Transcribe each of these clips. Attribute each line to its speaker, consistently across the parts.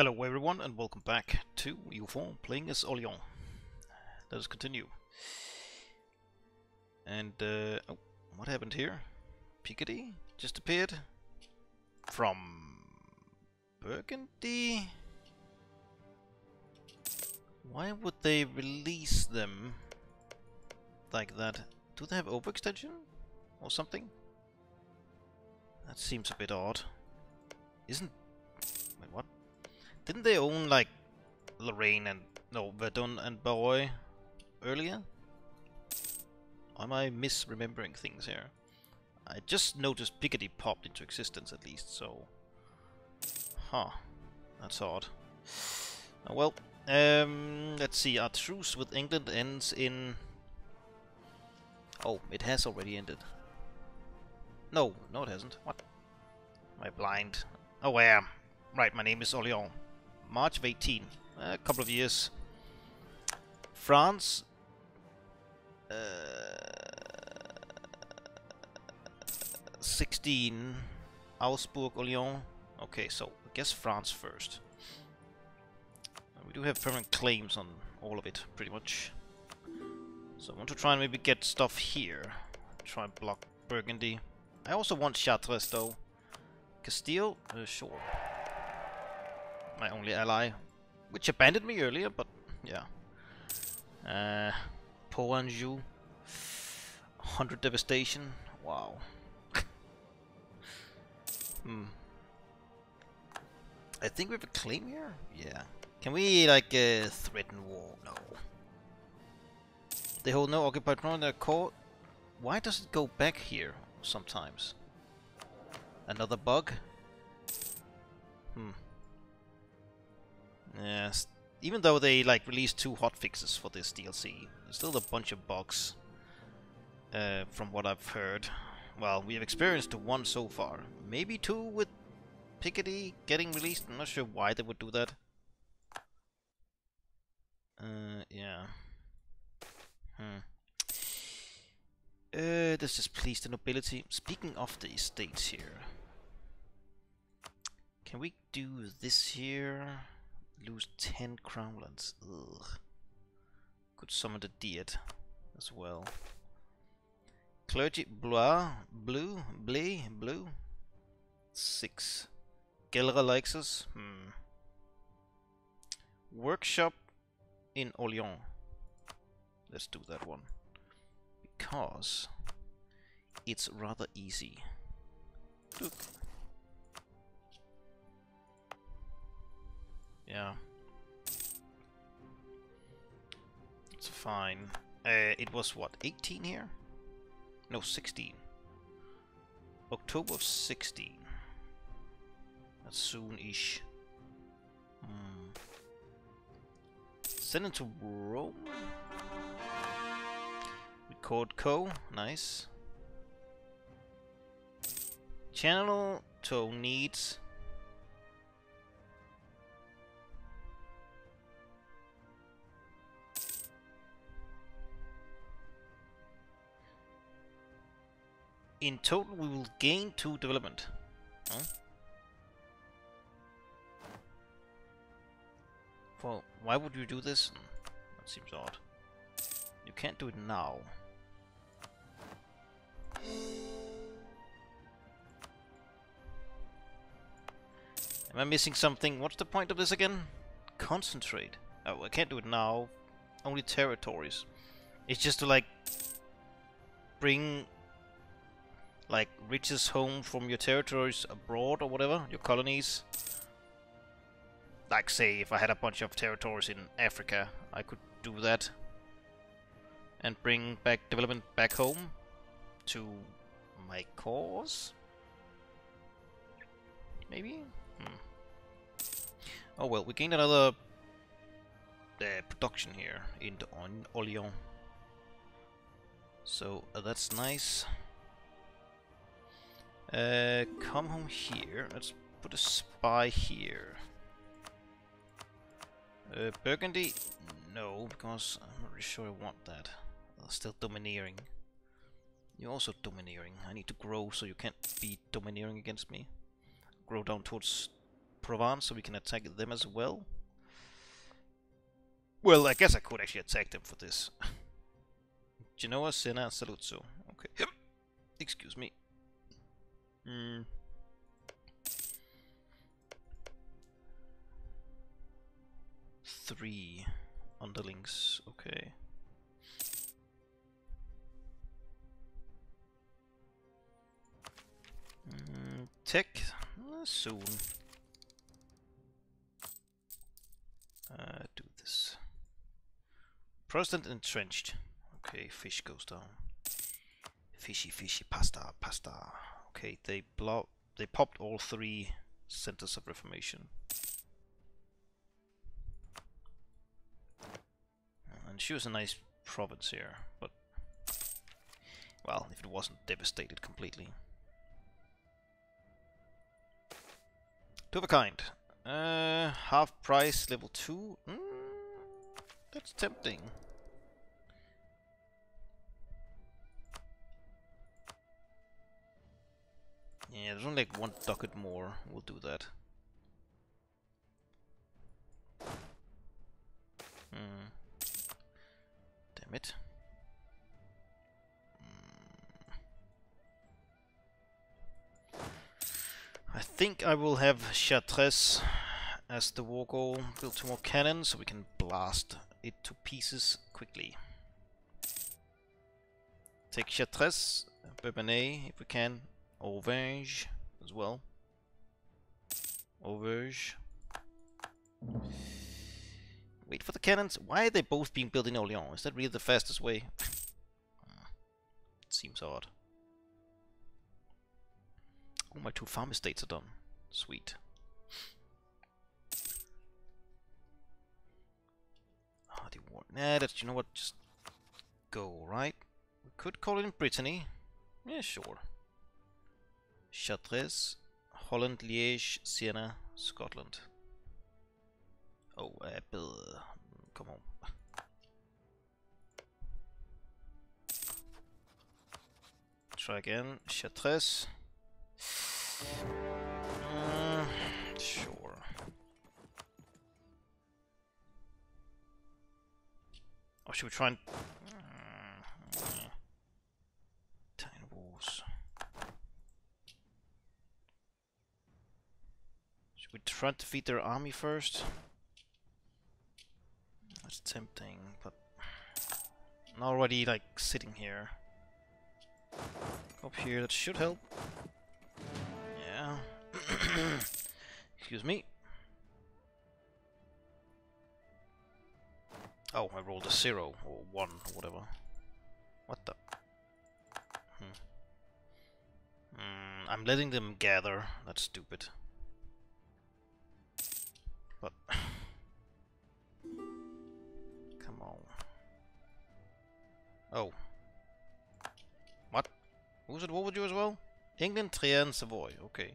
Speaker 1: Hello everyone and welcome back to EU4 playing as Orléans. Let us continue. And uh, oh, what happened here? Picardy just appeared from Burgundy. Why would they release them like that? Do they have overextension or something? That seems a bit odd. Isn't wait what? Didn't they own like Lorraine and no Verdun and Barrois earlier? Am I misremembering things here? I just noticed Picardy popped into existence at least, so... Huh. That's odd. Oh, well, um, let's see, our truce with England ends in... Oh, it has already ended. No, no it hasn't. What? Am I blind? Oh, yeah. Right, my name is Orléans. March of 18. A couple of years. France. Uh, 16. Augsburg, Orléans. Okay, so I guess France first. We do have permanent claims on all of it, pretty much. So I want to try and maybe get stuff here. Try and block Burgundy. I also want Chartres though. Castile? Uh, sure my only ally, which abandoned me earlier, but yeah. Uh, Po Anjou, 100 devastation, wow. hmm. I think we have a claim here? Yeah. Can we, like, uh, threaten war? No. They hold no occupied ground in their court. Why does it go back here sometimes? Another bug? Hmm. Yes. Even though they like released two hotfixes for this DLC, there's still a bunch of bugs. Uh, from what I've heard. Well, we have experienced one so far. Maybe two with Picardy getting released. I'm not sure why they would do that. Uh, yeah. Hmm. Uh, this is please the nobility. Speaking of the estates here. Can we do this here? Lose 10 crownlands. Ugh. Could summon the Diet as well. Clergy, blue, blue, blue, blue. Six. Gelra likes us. Hmm. Workshop in Orléans. Let's do that one. Because it's rather easy. Yeah. It's fine. Uh, it was what, 18 here? No, 16. October of 16. That's soon-ish. Hmm. Send it to Rome. Record Co. Nice. Channel to needs In total, we will gain 2 development. Huh? Well, why would you do this? Hmm, that seems odd. You can't do it now. Am I missing something? What's the point of this again? Concentrate. Oh, I can't do it now. Only territories. It's just to like bring like riches home from your territories abroad or whatever, your colonies. Like say if I had a bunch of territories in Africa, I could do that and bring back development back home to my cause. Maybe? Hmm. Oh well, we gained another uh, production here in the on Orléans. So uh, that's nice. Uh, come home here. Let's put a spy here. Uh, Burgundy? No, because I'm not really sure I want that. still domineering. You're also domineering. I need to grow so you can't be domineering against me. Grow down towards Provence so we can attack them as well. Well, I guess I could actually attack them for this. Genoa, Siena, Saluzzo. Okay. Excuse me. Hmm. Three underlings. Okay. Mm, tech uh, soon. Uh, do this. Protestant entrenched. Okay, fish goes down. Fishy, fishy, pasta, pasta. Okay, they block. They popped all three centers of reformation. And she was a nice province here, but well, if it wasn't devastated completely. Two of a kind. Uh, half price, level 2. Mm, that's tempting. Yeah, there's only like one ducat more. We'll do that. Hmm. Damn it. I think I will have Chartres as the war goal. Build two more cannons so we can blast it to pieces quickly. Take Chartres, Bourbonnais if we can, Auvergne as well. Auvergne. Wait for the cannons. Why are they both being built in Orléans? Is that really the fastest way? it seems odd. Oh, my two farm estates are done. Sweet. Ah, the war. Nah, that's, you know what, just go, right? We could call it in Brittany. Yeah, sure. Chartres, Holland, Liège, Siena, Scotland. Oh, uh, Bill, come on. Try again. Chartres. Uh, sure. Or should we try and... Should we try to defeat their army first? That's tempting, but... I'm already, like, sitting here. Up here, that should help. Yeah. Excuse me. Oh, I rolled a zero or one or whatever. What the? Hmm. Mm, I'm letting them gather. That's stupid. But come on. Oh. What? Who's it? What would you as well? England, Trier, and Savoy. Okay.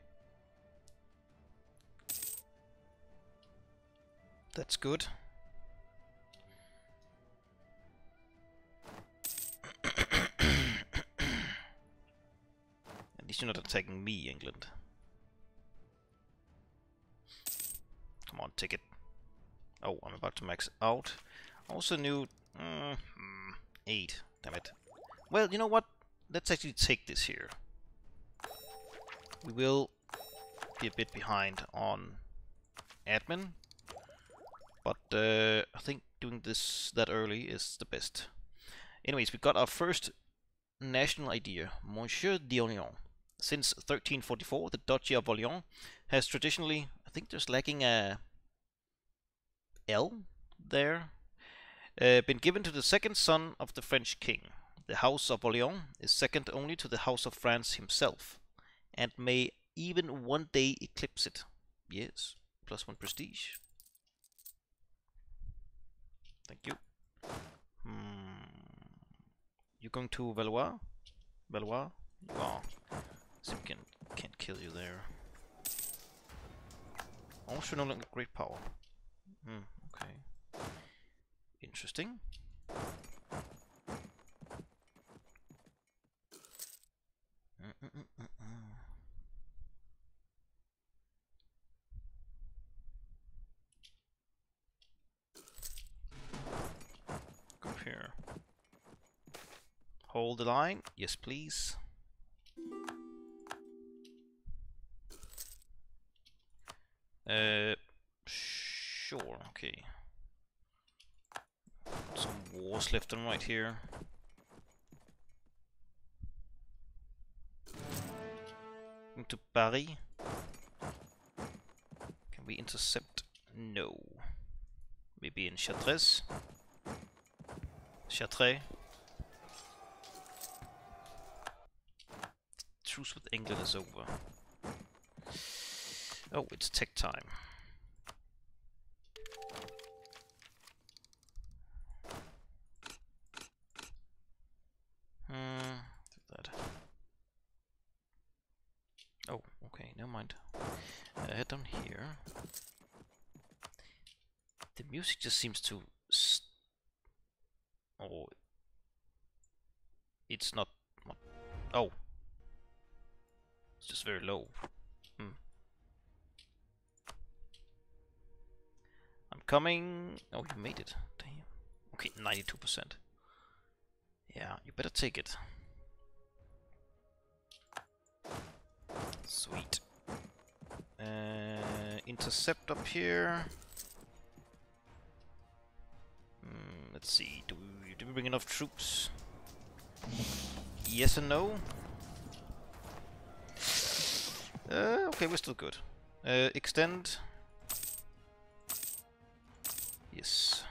Speaker 1: That's good. At least you're not attacking me, England. It. Oh, I'm about to max out. Also new... Mm, 8. Damn it. Well, you know what? Let's actually take this here. We will be a bit behind on admin. But uh, I think doing this that early is the best. Anyways, we got our first national idea, Monsieur d'Orléans. Since 1344, the Duchy of Orléans has traditionally, I think there's lacking a L there, uh, been given to the second son of the French king. The House of Orléans is second only to the House of France himself, and may even one day eclipse it. Yes, plus one prestige. Thank you. Hmm. You going to Valois? Valois? Oh. We can, can't kill you there. Also no longer great power. Hmm interesting. Come here. Hold the line. Yes, please. Left and right here. Into Paris. Can we intercept? No. Maybe in Chartres. Chartres. Truce with England is over. Oh, it's tech time. Hmm, do that. Oh, okay, never mind. Uh, head down here. The music just seems to. Oh, it's not. not oh, it's just very low. Hmm. I'm coming. Oh, you made it. Damn. Okay, 92%. Yeah, you better take it. Sweet. Uh, intercept up here. Mm, let's see. Do we, do we bring enough troops? Yes and no. Uh, okay, we're still good. Uh, extend. Yes.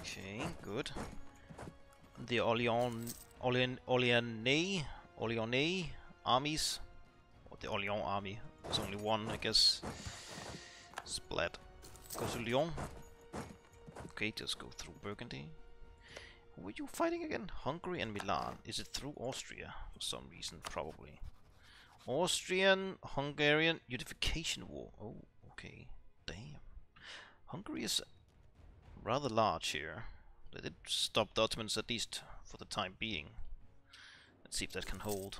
Speaker 1: Okay, good. The Orleans, Orlean, Orleanais, Orleanais armies, or the Orleans army. There's only one, I guess. Splat. Go to Lyon. Okay, just go through Burgundy. Who were you fighting again? Hungary and Milan. Is it through Austria? For some reason, probably. Austrian Hungarian Unification War. Oh, okay. Damn. Hungary is rather large here. They did stop the Ottomans at least for the time being. Let's see if that can hold.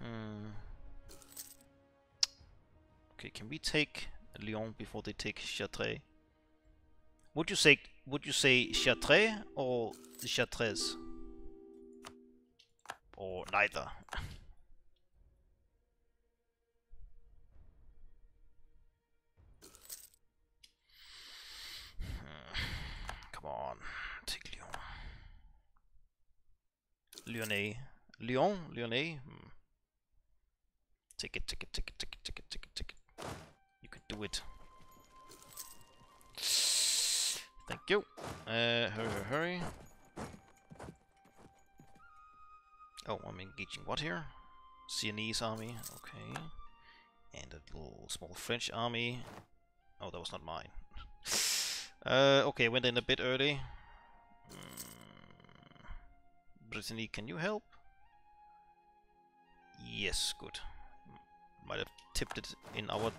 Speaker 1: Hmm. Okay, can we take Lyon before they take Chartres? Would you say would you say Chartres or Chartres? Or neither? Come on, take Lyon. Lyonnais. Lyon? Lyonnais? Hmm. Take it, take it, take it, take it, take it, take it, take it. You can do it. Thank you. Uh, hurry, hurry, hurry. Oh, I'm engaging what here? Sienese army, okay. And a little small French army. Oh, that was not mine. Uh, okay, went in a bit early. Mm. Brittany, can you help? Yes, good. Might have tipped it in our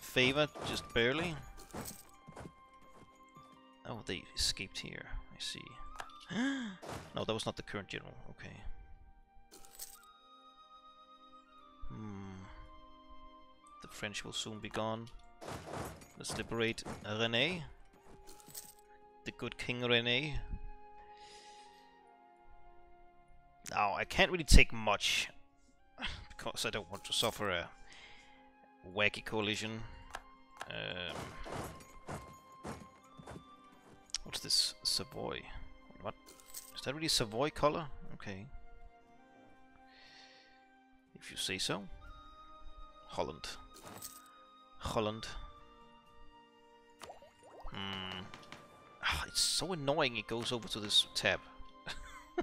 Speaker 1: favor, just barely. Oh, they escaped here. I see. no, that was not the current general. Okay. Hmm. The French will soon be gone. Let's liberate René. The good King René. Now, I can't really take much. because I don't want to suffer a wacky collision. Um, What's this? Savoy. What? Is that really Savoy color? Okay. If you say so. Holland. Holland. Hmm. Ah, it's so annoying it goes over to this tab.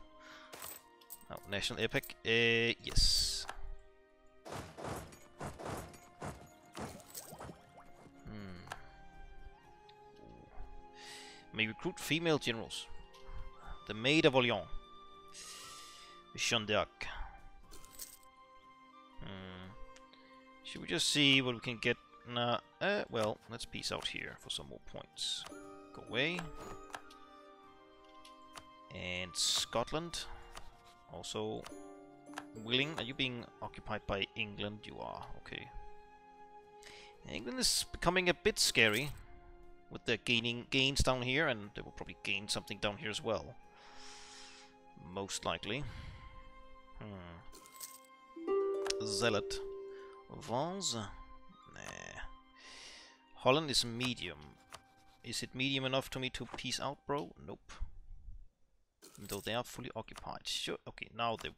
Speaker 1: oh, National Epic. Uh, yes. may recruit female generals. The Maid of Orleans. Jeanne d'Arc. Hmm. Should we just see what we can get? Nah, uh, well, let's peace out here for some more points. Away. And Scotland. Also willing. Are you being occupied by England? You are. Okay. England is becoming a bit scary with the gaining gains down here, and they will probably gain something down here as well. Most likely. Hmm. Zealot. Vance? Nah. Holland is medium. Is it medium enough to me to peace out, bro? Nope. Though they are fully occupied. Sure. Okay, now they're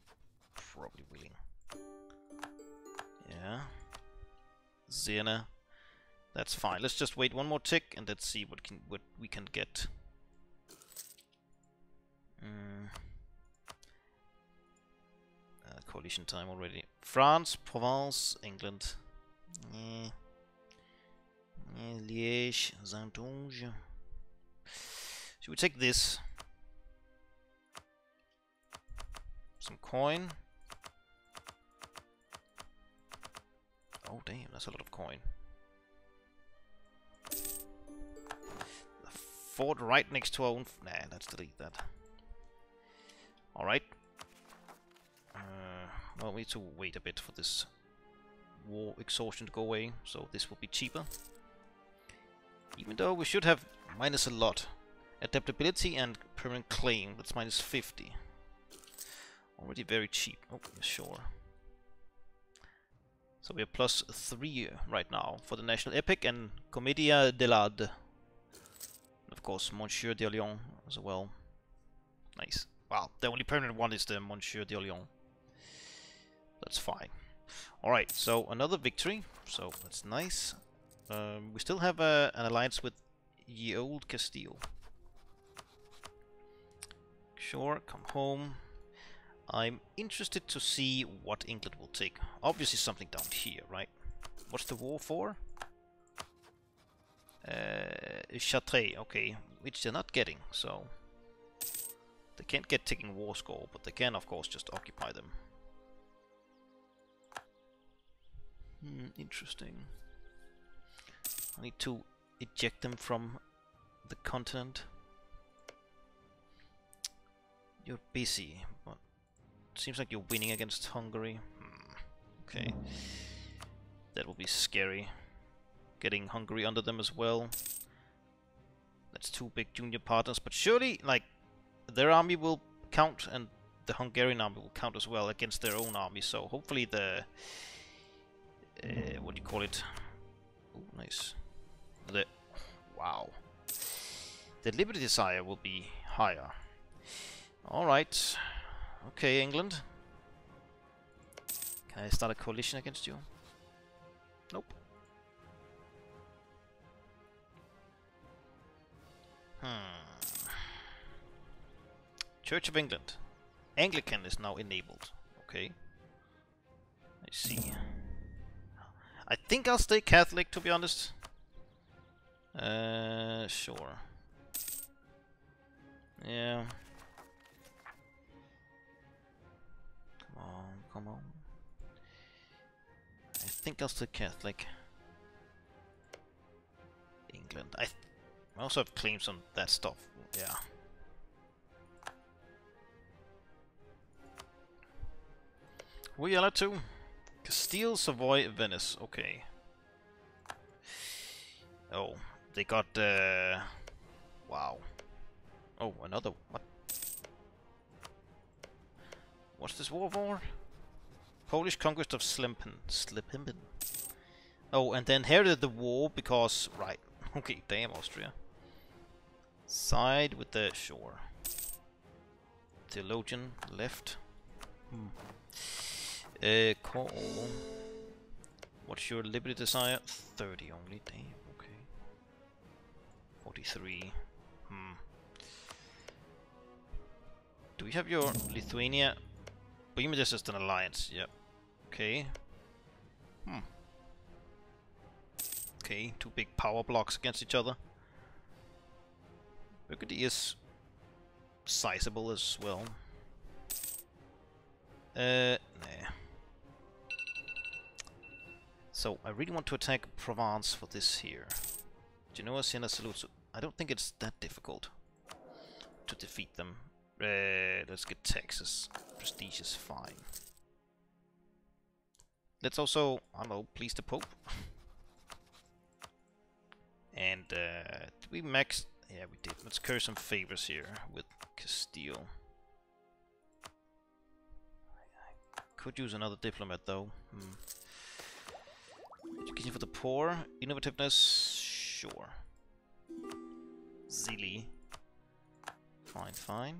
Speaker 1: probably willing. Yeah. Siena. That's fine. Let's just wait one more tick and let's see what can what we can get. Mm. Uh, coalition time already. France, Provence, England. Eh. Liège, Saintonge. Should we take this? Some coin. Oh damn, that's a lot of coin. The fort right next to our own... Nah, let's delete that. Alright. Uh, well, we need to wait a bit for this war exhaustion to go away, so this will be cheaper. Even though we should have minus a lot. Adaptability and permanent claim, that's minus 50. Already very cheap. Oh, sure. So we are plus 3 right now for the National Epic and Commedia dell'Arte. Of course, Monsieur d'Orléans as well. Nice. Well, the only permanent one is the Monsieur d'Orléans. That's fine. Alright, so another victory. So that's nice. Um, we still have uh, an alliance with Ye Old Castile. Sure, come home. I'm interested to see what England will take. Obviously something down here, right? What's the war for? Uh, Chartres, okay, which they're not getting, so... They can't get taking war score, but they can of course just occupy them. Hmm, interesting. I need to eject them from the continent. You're busy, but Seems like you're winning against Hungary. Hmm. Okay. That will be scary. Getting Hungary under them as well. That's two big junior partners, but surely, like, their army will count and the Hungarian army will count as well against their own army, so hopefully the... Uh, what do you call it? Oh, nice. The... Wow. The Liberty Desire will be higher. Alright. Okay, England. Can I start a coalition against you? Nope. Hmm. Church of England. Anglican is now enabled. Okay. I see. I think I'll stay Catholic, to be honest. Uh, sure. Yeah. come on. Come on. I think I'll still Catholic. England. I, I also have claims on that stuff. Yeah. We are allowed to. Castile, Savoy, Venice. Okay. Oh, they got. Uh, wow. Oh, another. What? What's this war for? Polish conquest of Slimpen. Slipimpin. Oh, and then inherited the war because... Right. Okay, damn Austria. Side with the shore. Theologian left. Hmm. Uh, call. What's your liberty desire? 30 only. Damn. 43. Hmm. Do we have your Lithuania? Beam is just an alliance, yep. Okay. Hmm. Okay, two big power blocks against each other. Burgundy is sizable as well. Uh, nah. So, I really want to attack Provence for this here. Genoa, Siena, Saluzzo. I don't think it's that difficult to defeat them. Uh, let's get Texas. Prestige is fine. Let's also, I know, please the Pope. And uh, we max? Yeah, we did. Let's curse some favors here with Castile. Could use another diplomat though. Hmm. Education for the poor. Innovativeness. Sure. Zili. Fine, fine.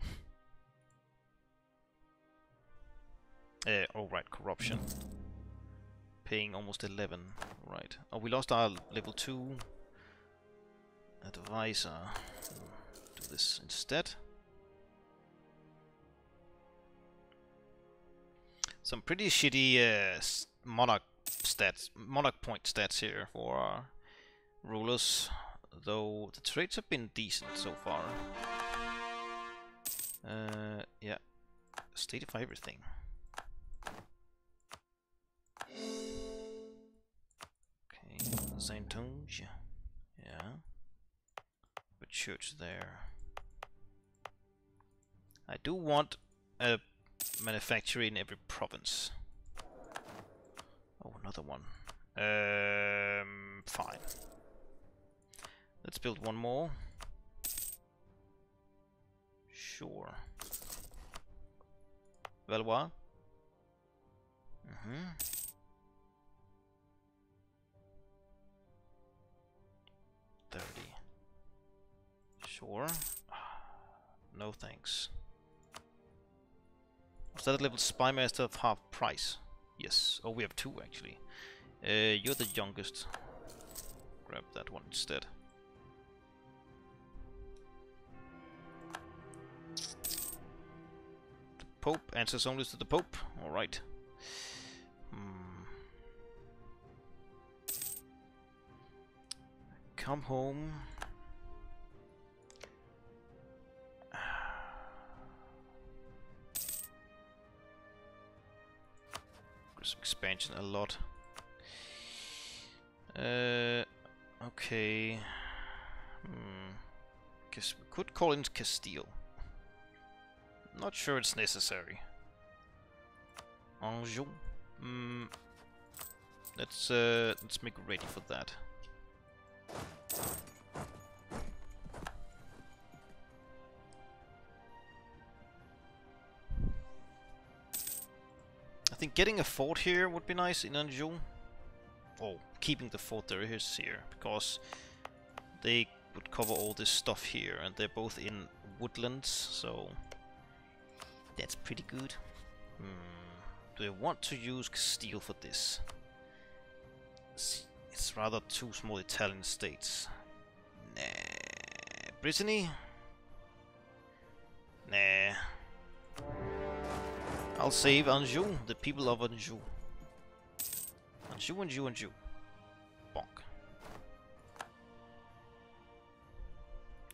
Speaker 1: uh, oh right, corruption. Paying almost 11. Right. Oh, we lost our level 2 advisor. Do this instead. Some pretty shitty uh, monarch stats, monarch point stats here for our rulers, though the trades have been decent so far. Uh, yeah, of everything. Okay, Saintonge, yeah, but church there. I do want a manufacturer in every province. Oh, another one. Um, fine. Let's build one more. Sure. Valois. Mm-hmm. Thirty. Sure. No thanks. A level spy master of half price? Yes. Oh, we have two actually. Uh, you're the youngest. Grab that one instead. The Pope answers only to the Pope. All right. Hmm. Come home. Expansion a lot. Uh, okay. Hmm. Guess we could call in Castile. Not sure it's necessary. Anjou. Hmm. Let's uh, let's make ready for that. Getting a fort here would be nice in Anjou. Oh, keeping the fort there is here, because they would cover all this stuff here, and they're both in woodlands, so that's pretty good. Hmm. Do I want to use steel for this? It's rather two small Italian states. Nah. Brittany? Nah. I'll save Anjou, the people of Anjou. Anjou, Anjou, Anjou. Bonk.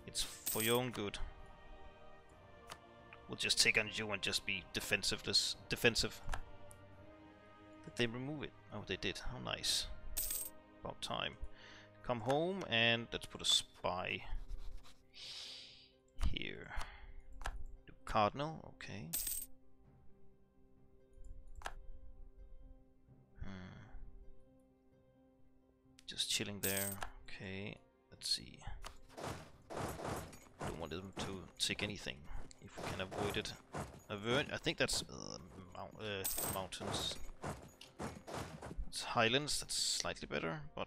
Speaker 1: It's for your own good. We'll just take Anjou and just be defensive. This defensive. Did they remove it? Oh, they did. How nice. About time. Come home and let's put a spy here. Cardinal, okay. Just chilling there. Okay, let's see. Don't want them to take anything if we can avoid it. Avert. I think that's uh, mount, uh, mountains. It's highlands. That's slightly better, but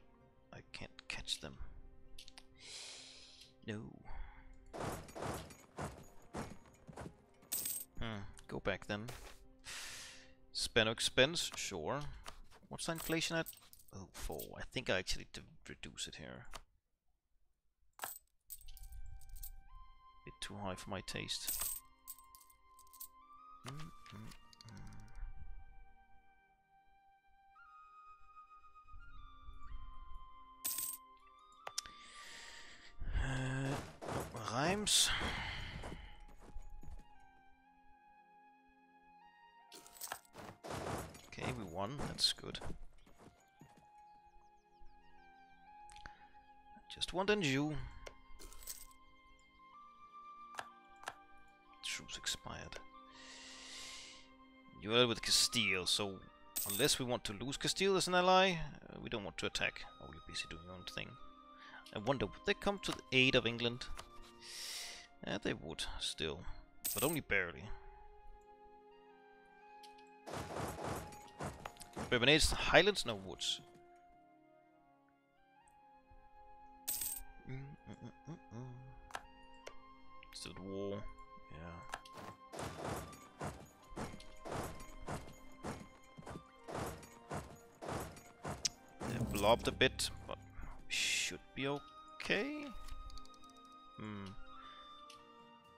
Speaker 1: I can't catch them. No. Hmm. Go back then. Spend expense. Sure. What's the inflation at? Oh, four. I think I actually did reduce it here. Bit too high for my taste. Mm -mm -mm. Uh, rhymes. Okay, we won. That's good. Just one than you. Troops expired. You are with Castile, so Unless we want to lose Castile as an ally, uh, we don't want to attack. Oh, you're busy doing your own thing. I wonder, would they come to the aid of England? Yeah, they would, still. But only barely. Bourbonnais, Highlands, no woods. Still war, yeah. They blobbed a bit, but should be okay. Hmm.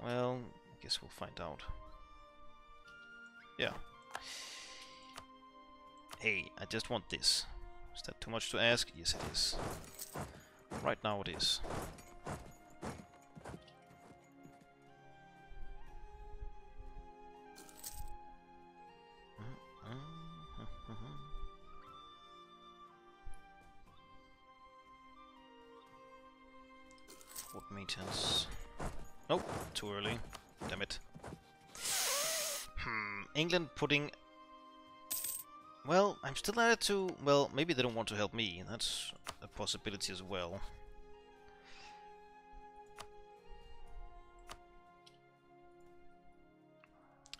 Speaker 1: Well, I guess we'll find out. Yeah. Hey, I just want this. Is that too much to ask? Yes, it is. Right now it is. What maintenance. Nope, too early. Damn it. Hmm, England putting... Well, I'm still added to... Well, maybe they don't want to help me. That's possibility as well.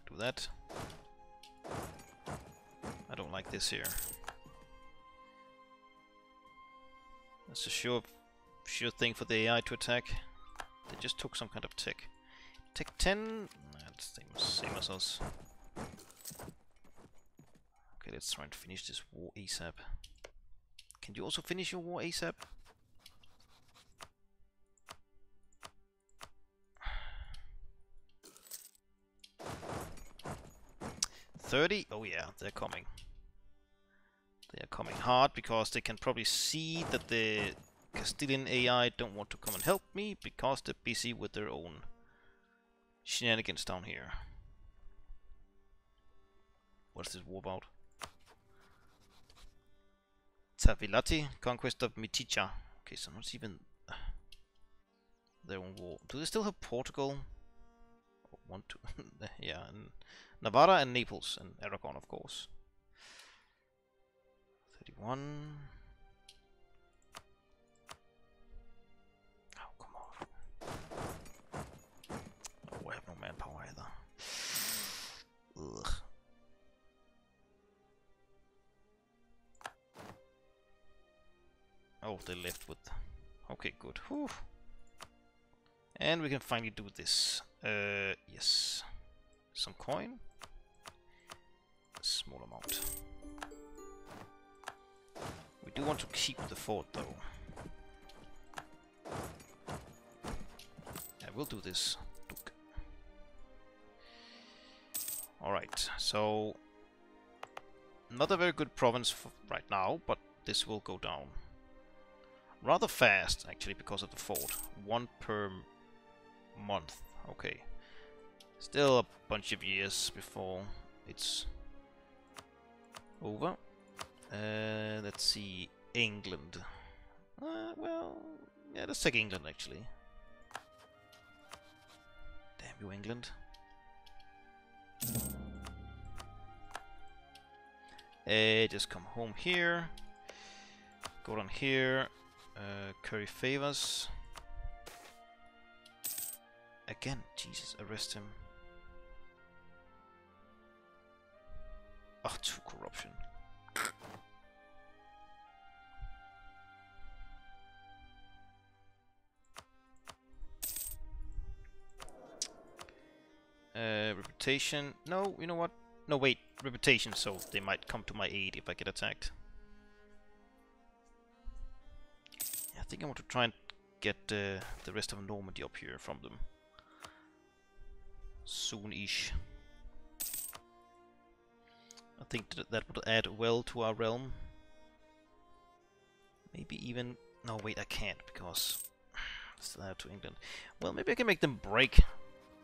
Speaker 1: Do that. I don't like this here. That's a sure, sure thing for the AI to attack. They just took some kind of tech. Tech 10? That's the same as us. Okay, let's try and finish this war ASAP. Can you also finish your war ASAP? Thirty? Oh yeah, they're coming. They are coming hard because they can probably see that the Castilian AI don't want to come and help me because they're busy with their own shenanigans down here. What's this war about? Tavilati, conquest of Mitidja. Okay, so not even their own war. Do they still have Portugal? Oh, one, two, yeah, and Navarra and Naples and Aragon, of course. 31. Oh, they left with... Okay, good. Whew. And we can finally do this. Uh, yes. Some coin. A small amount. We do want to keep the fort, though. Yeah, we'll do this. Alright, so... Not a very good province right now, but this will go down. Rather fast, actually, because of the fort. One per month. Okay. Still a bunch of years before it's over. Uh, let's see, England. Uh, well, yeah, let's take England, actually. Damn you, England. Uh, just come home here. Go down here. Uh, curry favors. Again, Jesus, arrest him. Oh, two corruption. Uh, reputation. No, you know what? No, wait. Reputation, so they might come to my aid if I get attacked. Think I want to try and get uh, the rest of Normandy up here from them. Soon-ish. I think that, that would add well to our realm. Maybe even... No, wait, I can't, because... To England. Well, maybe I can make them break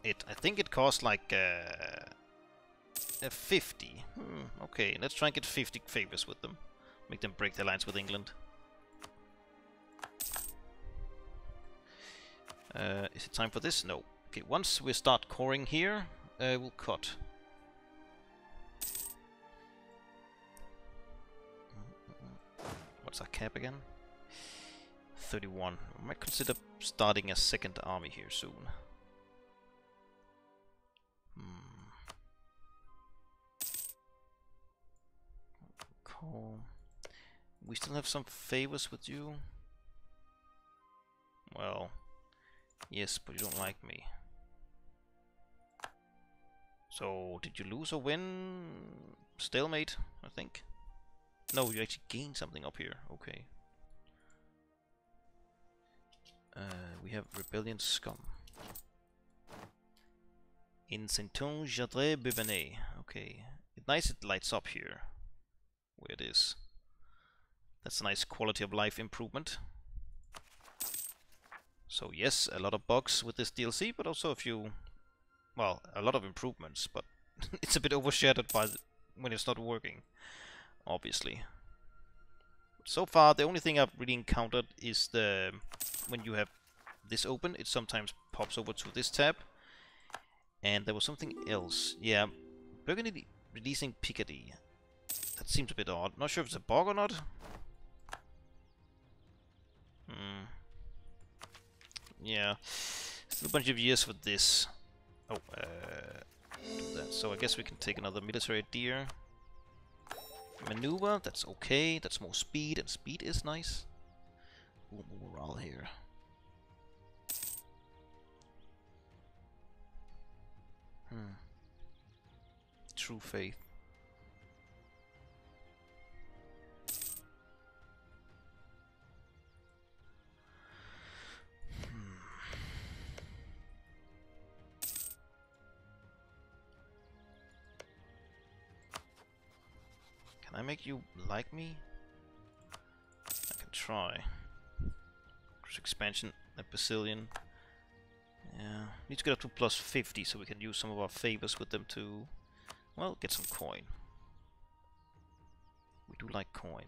Speaker 1: it. I think it costs like uh, a 50. Hmm, okay, let's try and get 50 favors with them. Make them break their alliance with England. Uh, is it time for this? No. Okay, once we start coring here, uh, we'll cut. What's our cap again? 31. I might consider starting a second army here soon. Hmm. Cool. We still have some favors with you. Well, yes, but you don't like me. So, did you lose or win? Stalemate, I think. No, you actually gained something up here. Okay. Uh, we have Rebellion Scum. In Sainton Jadre Bebenet. Okay. It's nice it lights up here. Where it is. That's a nice quality of life improvement. So yes, a lot of bugs with this DLC, but also a few, well, a lot of improvements, but it's a bit overshadowed by when it's not working, obviously. So far, the only thing I've really encountered is the when you have this open, it sometimes pops over to this tab. And there was something else. Yeah, Burgundy releasing Picardy. That seems a bit odd. Not sure if it's a bug or not. Hmm. Yeah. Still a bunch of years for this. Oh, uh. So I guess we can take another military deer. Maneuver, that's okay. That's more speed, and speed is nice. Ooh, morale here. Hmm. True faith. You like me? I can try. Expansion at Basilian. Yeah, need to get up to plus 50 so we can use some of our favors with them to, well, get some coin. We do like coin.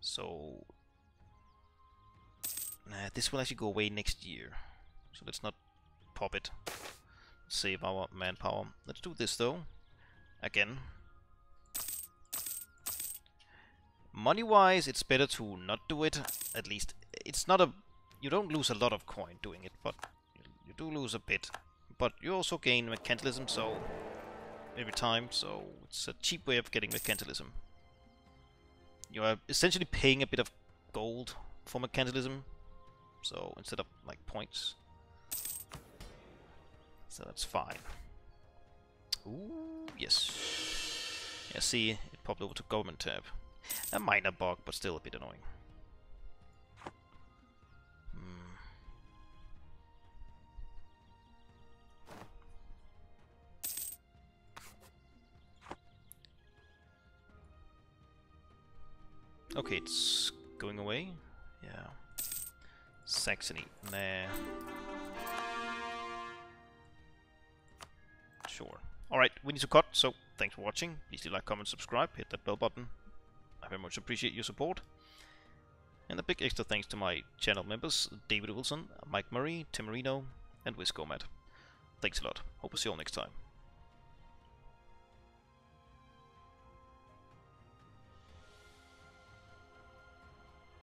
Speaker 1: So, nah, this will actually go away next year. So let's not pop it. Save our manpower. Let's do this though. Again. Money-wise, it's better to not do it. At least, it's not a you don't lose a lot of coin doing it, but you do lose a bit. But you also gain mercantilism, so every time, so it's a cheap way of getting mercantilism. You are essentially paying a bit of gold for mercantilism, so instead of like points. So that's fine. Ooh, yes. Yeah, see, it popped over to government tab. A minor bug, but still a bit annoying. Hmm. Okay, it's going away. Yeah. Saxony. Nah. Sure. Alright, we need to cut, so thanks for watching. Please do like, comment, subscribe, hit that bell button. I very much appreciate your support. And a big extra thanks to my channel members, David Wilson, Mike Murray, Timmerino, and Wiscomatt. Thanks a lot. Hope to see you all next time.